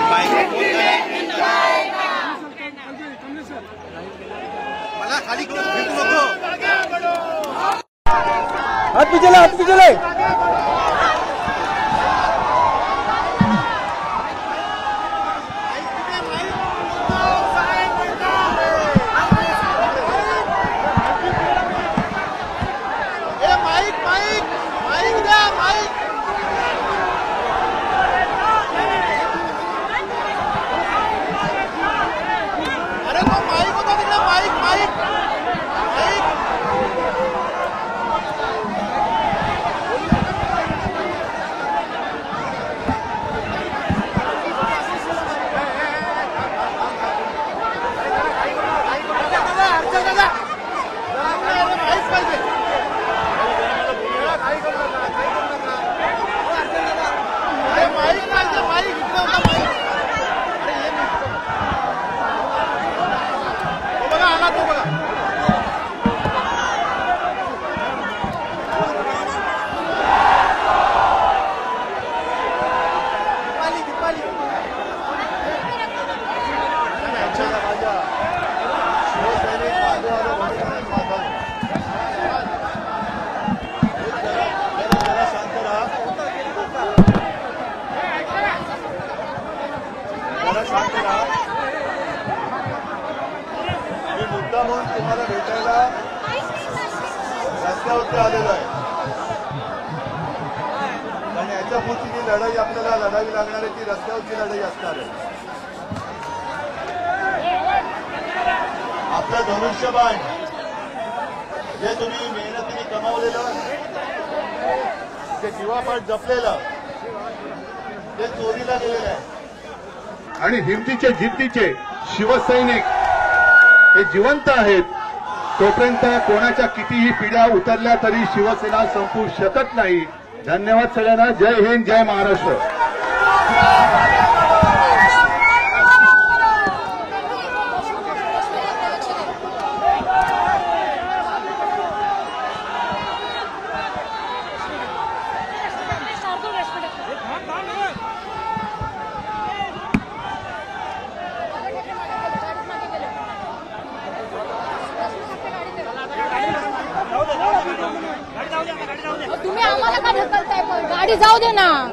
Mic mic मला खाली करून नको. हात पिचले हात पिचले. मी मुद्दा म्हणून तुम्हाला भेटायला रस्त्यावरती आलेलो आहे. आणि याच्या पुढची जी लढाई आपल्याला लढावी लागणार आहे ती रस्त्यावरची लढाई असणार आहे. आपलं धनुष्यबाण जे तुम्ही मेहनतीने कमावलेलं ते जीवापाठ जपलेलं ते चोरीला गेलेलं आहे आणि हिमतीचे जिद्दीचे शिवसैनिक हे जिवंत आहेत. तोपर्यंत कोणाच्या कितीही पिढ्या उतरल्या तरी शिवसेना संपू शकत नाही. धन्यवाद सगळ्यांना. जय हिंद जय महाराष्ट्र. तुम्ही आम्हाला का ढकलताय पण गाडी जाऊ दे ना